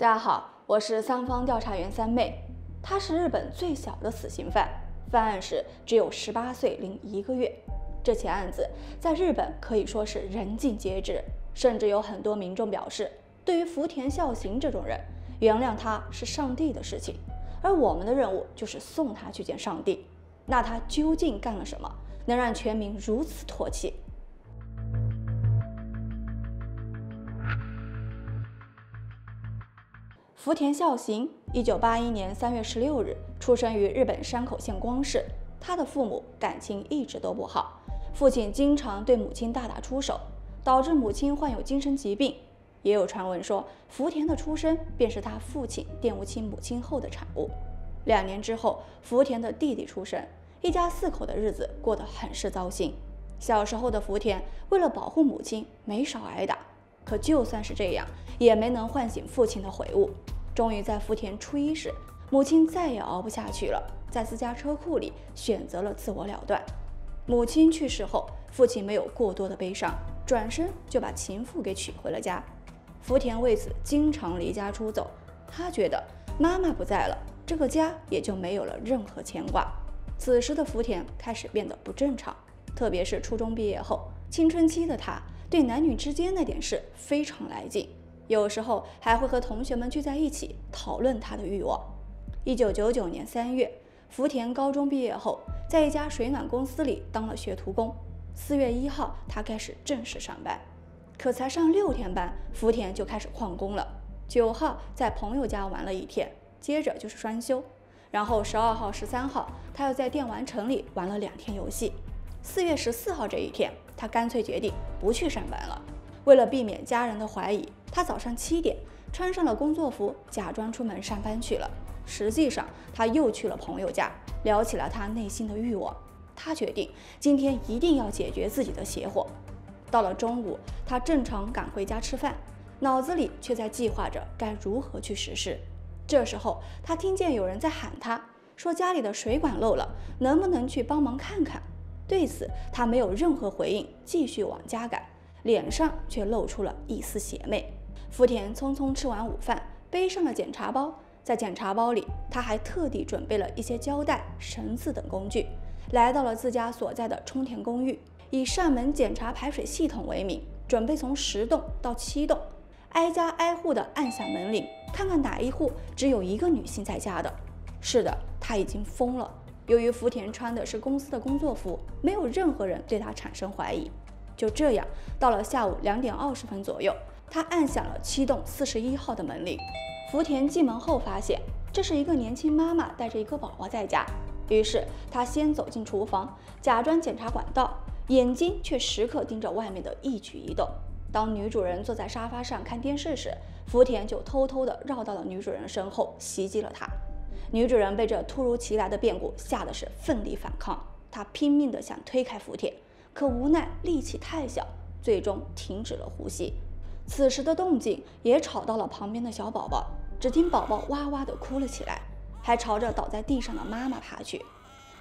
大家好，我是三方调查员三妹，她是日本最小的死刑犯，犯案时只有十八岁零一个月。这起案子在日本可以说是人尽皆知，甚至有很多民众表示，对于福田孝行这种人，原谅他是上帝的事情，而我们的任务就是送他去见上帝。那他究竟干了什么，能让全民如此唾弃？福田孝行，一九八一年三月十六日出生于日本山口县光市。他的父母感情一直都不好，父亲经常对母亲大打出手，导致母亲患有精神疾病。也有传闻说，福田的出生便是他父亲玷污其母亲后的产物。两年之后，福田的弟弟出生，一家四口的日子过得很是糟心。小时候的福田为了保护母亲，没少挨打。可就算是这样，也没能唤醒父亲的悔悟。终于在福田初一时，母亲再也熬不下去了，在私家车库里选择了自我了断。母亲去世后，父亲没有过多的悲伤，转身就把情妇给娶回了家。福田为此经常离家出走，他觉得妈妈不在了，这个家也就没有了任何牵挂。此时的福田开始变得不正常，特别是初中毕业后，青春期的他。对男女之间那点事非常来劲，有时候还会和同学们聚在一起讨论他的欲望。一九九九年三月，福田高中毕业后，在一家水暖公司里当了学徒工。四月一号，他开始正式上班，可才上六天班，福田就开始旷工了。九号在朋友家玩了一天，接着就是双休，然后十二号、十三号，他又在电玩城里玩了两天游戏。四月十四号这一天。他干脆决定不去上班了。为了避免家人的怀疑，他早上七点穿上了工作服，假装出门上班去了。实际上，他又去了朋友家，聊起了他内心的欲望。他决定今天一定要解决自己的邪火。到了中午，他正常赶回家吃饭，脑子里却在计划着该如何去实施。这时候，他听见有人在喊他，说家里的水管漏了，能不能去帮忙看看？对此，他没有任何回应，继续往家赶，脸上却露出了一丝邪魅。福田匆匆吃完午饭，背上了检查包，在检查包里，他还特地准备了一些胶带、绳子等工具，来到了自家所在的冲田公寓，以上门检查排水系统为名，准备从十栋到七栋，挨家挨户的按下门铃，看看哪一户只有一个女性在家的。是的，他已经疯了。由于福田穿的是公司的工作服，没有任何人对他产生怀疑。就这样，到了下午两点二十分左右，他按响了七栋四十一号的门铃。福田进门后发现这是一个年轻妈妈带着一个宝宝在家，于是他先走进厨房，假装检查管道，眼睛却时刻盯着外面的一举一动。当女主人坐在沙发上看电视时，福田就偷偷地绕到了女主人身后，袭击了她。女主人被这突如其来的变故吓得是奋力反抗，她拼命地想推开福田，可无奈力气太小，最终停止了呼吸。此时的动静也吵到了旁边的小宝宝，只听宝宝哇哇地哭了起来，还朝着倒在地上的妈妈爬去。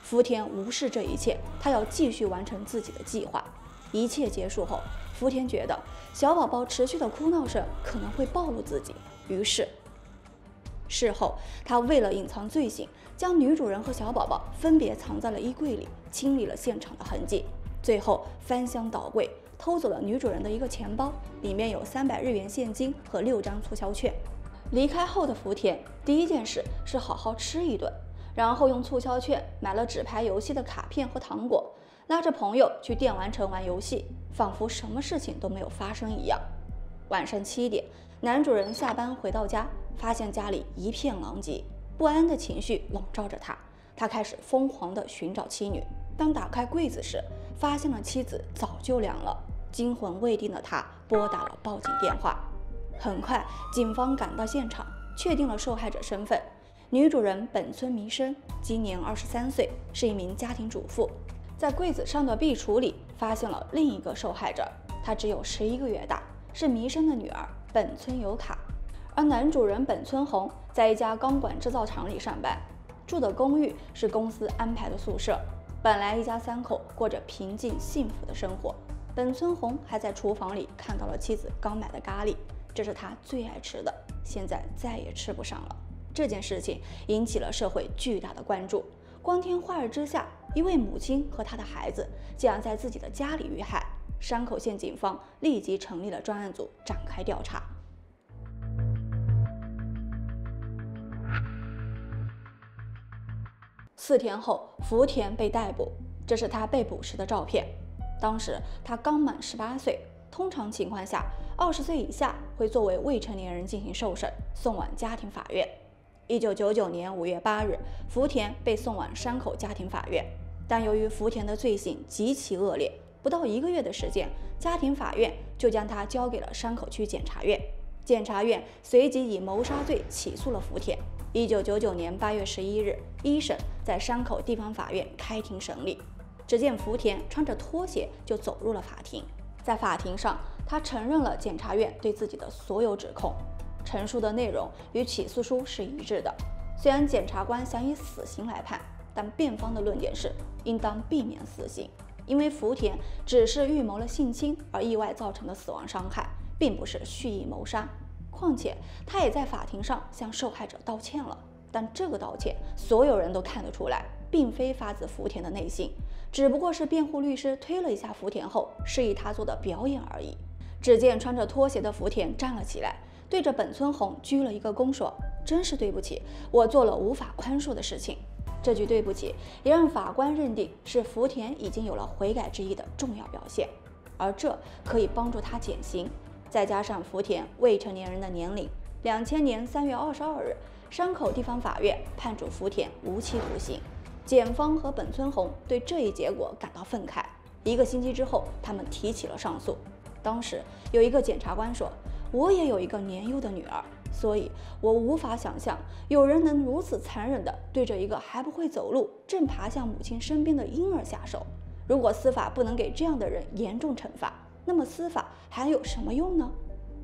福田无视这一切，他要继续完成自己的计划。一切结束后，福田觉得小宝宝持续的哭闹声可能会暴露自己，于是。事后，他为了隐藏罪行，将女主人和小宝宝分别藏在了衣柜里，清理了现场的痕迹。最后翻箱倒柜，偷走了女主人的一个钱包，里面有三百日元现金和六张促销券。离开后的福田第一件事是好好吃一顿，然后用促销券买了纸牌游戏的卡片和糖果，拉着朋友去电玩城玩游戏，仿佛什么事情都没有发生一样。晚上七点，男主人下班回到家。发现家里一片狼藉，不安的情绪笼罩着他。他开始疯狂地寻找妻女。当打开柜子时，发现了妻子早就凉了。惊魂未定的他拨打了报警电话。很快，警方赶到现场，确定了受害者身份：女主人本村弥生，今年二十三岁，是一名家庭主妇。在柜子上的壁橱里，发现了另一个受害者，她只有十一个月大，是弥生的女儿本村由卡。而男主人本村红在一家钢管制造厂里上班，住的公寓是公司安排的宿舍。本来一家三口过着平静幸福的生活。本村红还在厨房里看到了妻子刚买的咖喱，这是他最爱吃的，现在再也吃不上了。这件事情引起了社会巨大的关注。光天化日之下，一位母亲和她的孩子竟然在自己的家里遇害。山口县警方立即成立了专案组，展开调查。四天后，福田被逮捕。这是他被捕时的照片。当时他刚满十八岁。通常情况下，二十岁以下会作为未成年人进行受审，送往家庭法院。一九九九年五月八日，福田被送往山口家庭法院。但由于福田的罪行极其恶劣，不到一个月的时间，家庭法院就将他交给了山口区检察院。检察院随即以谋杀罪起诉了福田。一九九九年八月十一日，一审在山口地方法院开庭审理。只见福田穿着拖鞋就走入了法庭，在法庭上，他承认了检察院对自己的所有指控，陈述的内容与起诉书是一致的。虽然检察官想以死刑来判，但辩方的论点是应当避免死刑，因为福田只是预谋了性侵而意外造成的死亡伤害，并不是蓄意谋杀。况且他也在法庭上向受害者道歉了，但这个道歉所有人都看得出来，并非发自福田的内心，只不过是辩护律师推了一下福田后示意他做的表演而已。只见穿着拖鞋的福田站了起来，对着本村红鞠了一个躬，说：“真是对不起，我做了无法宽恕的事情。”这句对不起也让法官认定是福田已经有了悔改之意的重要表现，而这可以帮助他减刑。再加上福田未成年人的年龄，两千年三月二十二日，山口地方法院判处福田无期徒刑。检方和本村红对这一结果感到愤慨。一个星期之后，他们提起了上诉。当时有一个检察官说：“我也有一个年幼的女儿，所以我无法想象有人能如此残忍地对着一个还不会走路、正爬向母亲身边的婴儿下手。如果司法不能给这样的人严重惩罚，”那么司法还有什么用呢？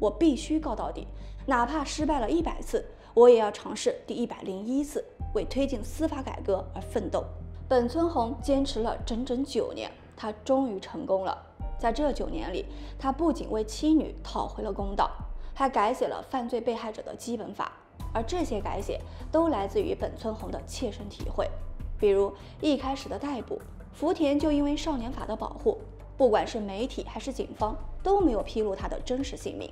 我必须告到底，哪怕失败了一百次，我也要尝试第一百零一次，为推进司法改革而奋斗。本村红坚持了整整九年，他终于成功了。在这九年里，他不仅为妻女讨回了公道，还改写了犯罪被害者的基本法，而这些改写都来自于本村红的切身体会。比如一开始的逮捕，福田就因为少年法的保护。不管是媒体还是警方都没有披露他的真实姓名。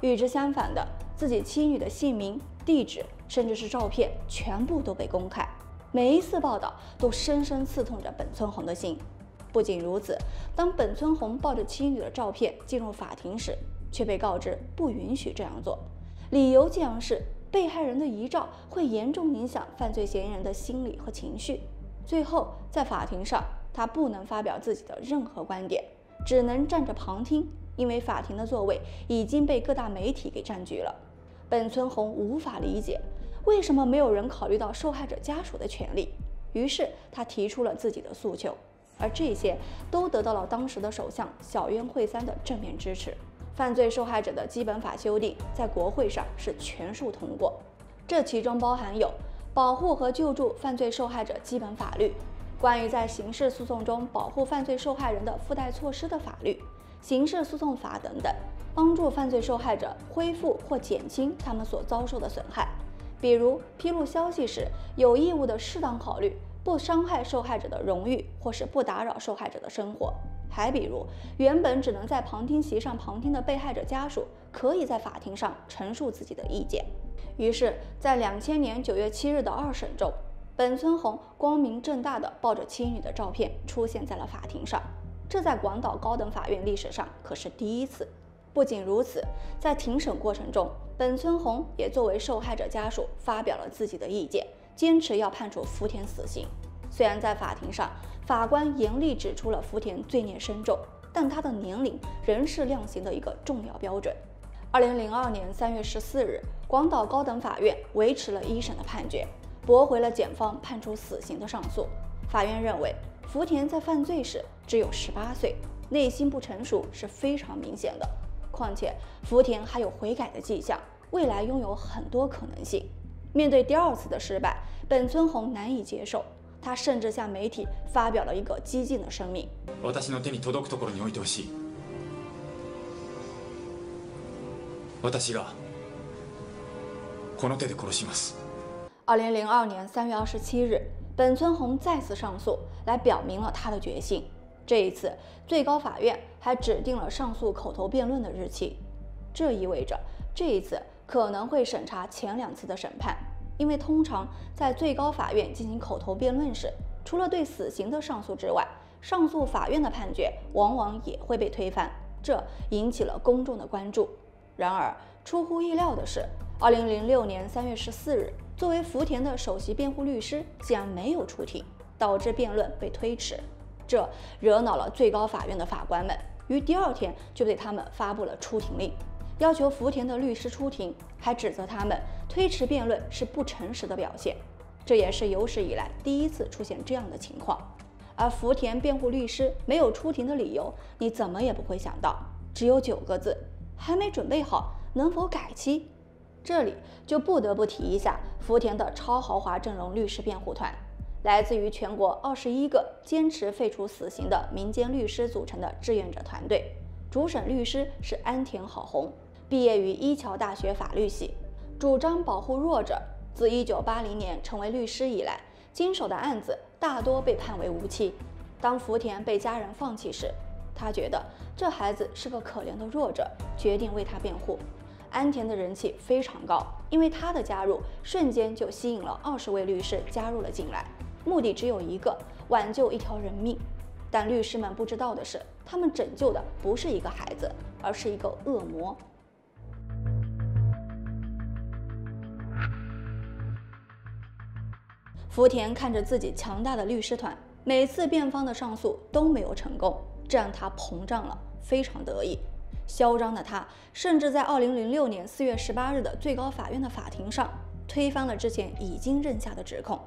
与之相反的，自己妻女的姓名、地址，甚至是照片，全部都被公开。每一次报道都深深刺痛着本村红的心。不仅如此，当本村红抱着妻女的照片进入法庭时，却被告知不允许这样做，理由竟然是被害人的遗照会严重影响犯罪嫌疑人的心理和情绪。最后，在法庭上。他不能发表自己的任何观点，只能站着旁听，因为法庭的座位已经被各大媒体给占据了。本村红无法理解为什么没有人考虑到受害者家属的权利，于是他提出了自己的诉求，而这些都得到了当时的首相小渊惠三的正面支持。犯罪受害者的基本法修订在国会上是全数通过，这其中包含有保护和救助犯罪受害者基本法律。关于在刑事诉讼中保护犯罪受害人的附带措施的法律、刑事诉讼法等等，帮助犯罪受害者恢复或减轻他们所遭受的损害。比如，披露消息时有义务的适当考虑不伤害受害者的荣誉，或是不打扰受害者的生活。还比如，原本只能在旁听席上旁听的被害者家属，可以在法庭上陈述自己的意见。于是，在两千年九月七日的二审中。本村红光明正大的抱着妻女的照片出现在了法庭上，这在广岛高等法院历史上可是第一次。不仅如此，在庭审过程中，本村红也作为受害者家属发表了自己的意见，坚持要判处福田死刑。虽然在法庭上，法官严厉指出了福田罪孽深重，但他的年龄仍是量刑的一个重要标准。二零零二年三月十四日，广岛高等法院维持了一审的判决。驳回了检方判处死刑的上诉。法院认为，福田在犯罪时只有十八岁，内心不成熟是非常明显的。况且，福田还有悔改的迹象，未来拥有很多可能性。面对第二次的失败，本村红难以接受，他甚至向媒体发表了一个激进的声明。 私がこの手で殺します。 二零零二年三月二十七日，本村红再次上诉，来表明了他的决心。这一次，最高法院还指定了上诉口头辩论的日期，这意味着这一次可能会审查前两次的审判。因为通常在最高法院进行口头辩论时，除了对死刑的上诉之外，上诉法院的判决往往也会被推翻，这引起了公众的关注。然而，出乎意料的是，二零零六年三月十四日，作为福田的首席辩护律师竟然没有出庭，导致辩论被推迟。这惹恼了最高法院的法官们，于第二天就对他们发布了出庭令，要求福田的律师出庭，还指责他们推迟辩论是不诚实的表现。这也是有史以来第一次出现这样的情况。而福田辩护律师没有出庭的理由，你怎么也不会想到，只有九个字：还没准备好，能否改期？这里就不得不提一下福田的超豪华阵容律师辩护团，来自于全国二十一个坚持废除死刑的民间律师组成的志愿者团队。主审律师是安田好宏，毕业于一桥大学法律系，主张保护弱者。自一九八零年成为律师以来，经手的案子大多被判为无期。当福田被家人放弃时，他觉得这孩子是个可怜的弱者，决定为他辩护。安田的人气非常高，因为他的加入瞬间就吸引了二十位律师加入了进来，目的只有一个：挽救一条人命。但律师们不知道的是，他们拯救的不是一个孩子，而是一个恶魔。福田看着自己强大的律师团，每次辩方的上诉都没有成功，这让他膨胀了，非常得意。嚣张的他，甚至在2006年4月18日的最高法院的法庭上，推翻了之前已经认下的指控，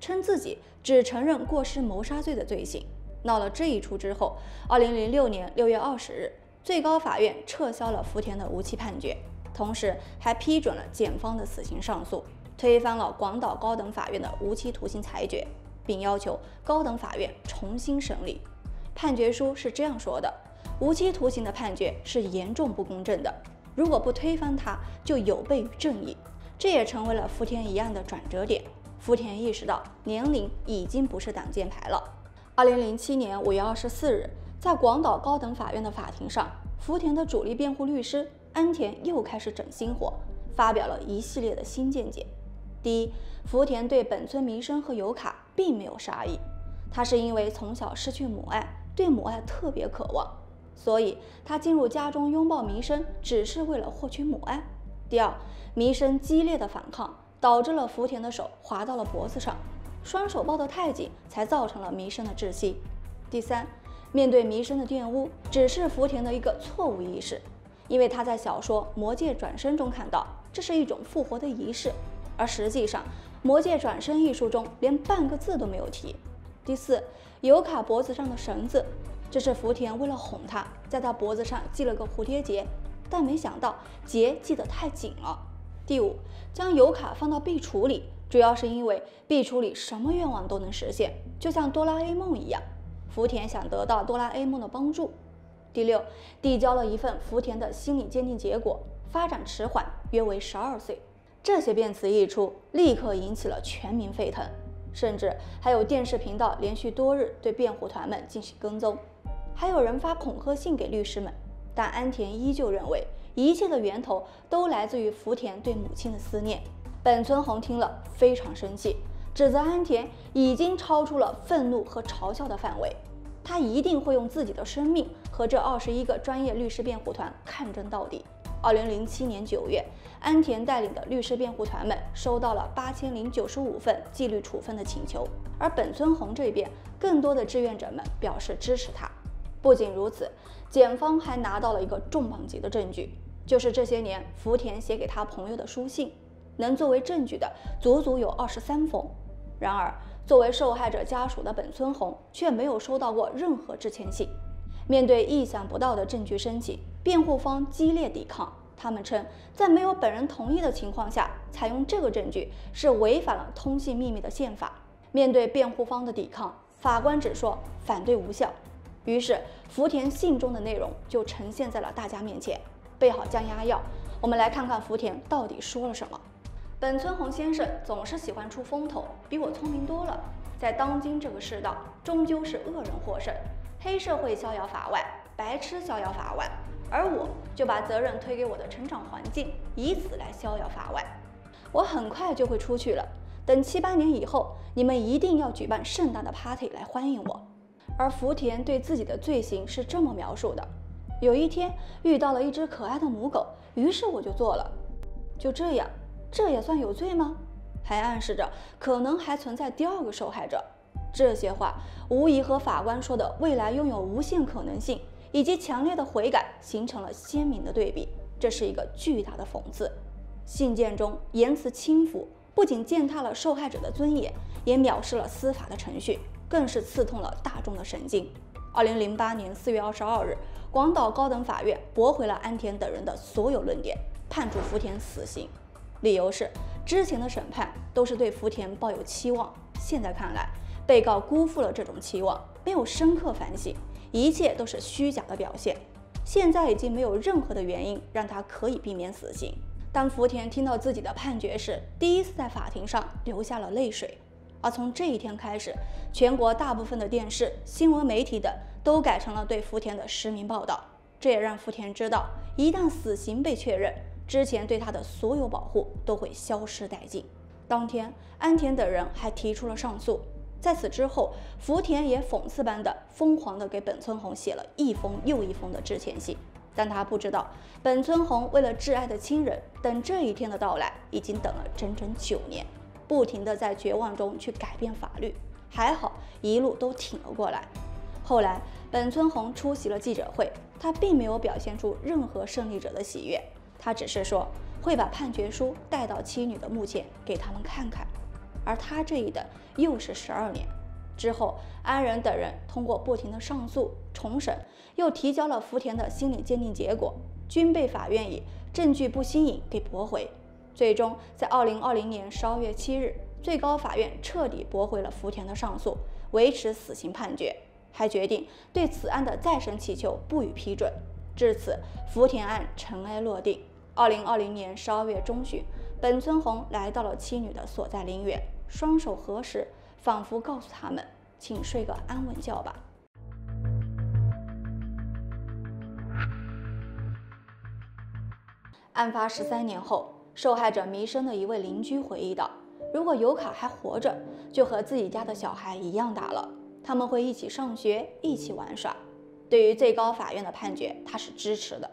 称自己只承认过失谋杀罪的罪行。闹了这一出之后，2006年6月20日，最高法院撤销了福田的无期判决，同时还批准了检方的死刑上诉。推翻了广岛高等法院的无期徒刑裁决，并要求高等法院重新审理。判决书是这样说的：无期徒刑的判决是严重不公正的，如果不推翻它，就有悖于正义。这也成为了福田一案的转折点。福田意识到年龄已经不是挡箭牌了。二零零七年五月二十四日，在广岛高等法院的法庭上，福田的主力辩护律师安田又开始整心火，发表了一系列的新见解。第一，福田对本村弥生和尤卡并没有杀意，他是因为从小失去母爱，对母爱特别渴望，所以他进入家中拥抱弥生，只是为了获取母爱。第二，弥生激烈的反抗，导致了福田的手滑到了脖子上，双手抱得太紧，才造成了弥生的窒息。第三，面对弥生的玷污，只是福田的一个错误意识，因为他在小说《魔界转生》中看到，这是一种复活的仪式。而实际上，《魔界转生》一书中连半个字都没有提。第四，尤卡脖子上的绳子，这是福田为了哄她，在她脖子上系了个蝴蝶结，但没想到结系得太紧了。第五，将油卡放到壁橱里，主要是因为壁橱里什么愿望都能实现，就像哆啦 A 梦一样。福田想得到哆啦 A 梦的帮助。第六，递交了一份福田的心理鉴定结果，发展迟缓，约为十二岁。这些辩词一出，立刻引起了全民沸腾，甚至还有电视频道连续多日对辩护团们进行跟踪，还有人发恐吓信给律师们。但安田依旧认为，一切的源头都来自于福田对母亲的思念。本村红听了非常生气，指责安田已经超出了愤怒和嘲笑的范围，他一定会用自己的生命和这二十一个专业律师辩护团抗争到底。二零零七年九月，安田带领的律师辩护团们收到了八千零九十五份纪律处分的请求，而本村红这边，更多的志愿者们表示支持他。不仅如此，检方还拿到了一个重磅级的证据，就是这些年福田写给他朋友的书信，能作为证据的足足有二十三封。然而，作为受害者家属的本村红却没有收到过任何致歉信。面对意想不到的证据申请，辩护方激烈抵抗。他们称，在没有本人同意的情况下采用这个证据是违反了通信秘密的宪法。面对辩护方的抵抗，法官只说反对无效。于是，福田信中的内容就呈现在了大家面前：备好降压药，我们来看看福田到底说了什么。本村红先生总是喜欢出风头，比我聪明多了。在当今这个世道，终究是恶人获胜，黑社会逍遥法外，白痴逍遥法外。而我就把责任推给我的成长环境，以此来逍遥法外。我很快就会出去了，等七八年以后，你们一定要举办盛大的 party 来欢迎我。而福田对自己的罪行是这么描述的。有一天遇到了一只可爱的母狗，于是我就做了。就这样，这也算有罪吗？还暗示着可能还存在第二个受害者。这些话无疑和法官说的未来拥有无限可能性以及强烈的悔改形成了鲜明的对比。这是一个巨大的讽刺。信件中言辞轻浮，不仅践踏了受害者的尊严，也藐视了司法的程序，更是刺痛了大众的神经。二零零八年四月二十二日。广岛高等法院驳回了安田等人的所有论点，判处福田死刑。理由是之前的审判都是对福田抱有期望，现在看来，被告辜负了这种期望，没有深刻反省，一切都是虚假的表现。现在已经没有任何的原因让他可以避免死刑。当福田听到自己的判决时，第一次在法庭上流下了泪水。而从这一天开始，全国大部分的电视、新闻媒体等。都改成了对福田的实名报道，这也让福田知道，一旦死刑被确认，之前对他的所有保护都会消失殆尽。当天，安田等人还提出了上诉。在此之后，福田也讽刺般的疯狂地给本村红写了一封又一封的致歉信，但他不知道，本村红为了挚爱的亲人，等这一天的到来，已经等了整整九年，不停地在绝望中去改变法律，还好一路都挺了过来。后来，本村红出席了记者会，他并没有表现出任何胜利者的喜悦，他只是说会把判决书带到妻女的墓前给他们看看。而他这一等又是十二年之后，安仁等人通过不停的上诉、重审，又提交了福田的心理鉴定结果，均被法院以证据不新颖给驳回。最终，在二零二零年十二月七日，最高法院彻底驳回了福田的上诉，维持死刑判决。还决定对此案的再审祈求不予批准。至此，福田案尘埃落定。二零二零年十二月中旬，本村红来到了妻女的所在陵园，双手合十，仿佛告诉他们：“请睡个安稳觉吧。”案发十三年后，受害者弥生的一位邻居回忆道：“如果尤卡还活着，就和自己家的小孩一样大了。”他们会一起上学，一起玩耍。对于最高法院的判决，他是支持的。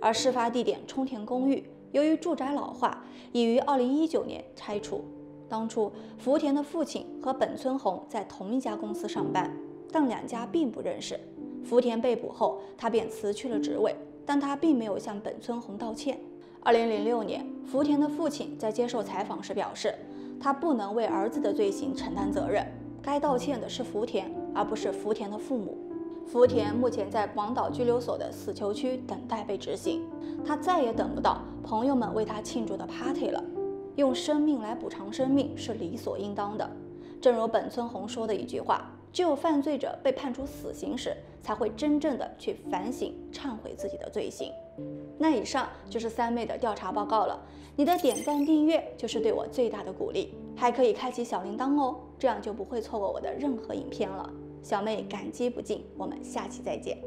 而事发地点冲田公寓，由于住宅老化，已于2019年拆除。当初福田的父亲和本村红在同一家公司上班，但两家并不认识。福田被捕后，他便辞去了职位，但他并没有向本村红道歉。2006年，福田的父亲在接受采访时表示，他不能为儿子的罪行承担责任。该道歉的是福田，而不是福田的父母。福田目前在广岛拘留所的死囚区等待被执行，他再也等不到朋友们为他庆祝的 party 了。用生命来补偿生命是理所应当的。正如本村红说的一句话：“只有犯罪者被判处死刑时，才会真正的去反省、忏悔自己的罪行。”那以上就是三妹的调查报告了。你的点赞订阅就是对我最大的鼓励，还可以开启小铃铛哦，这样就不会错过我的任何影片了。小妹感激不尽，我们下期再见。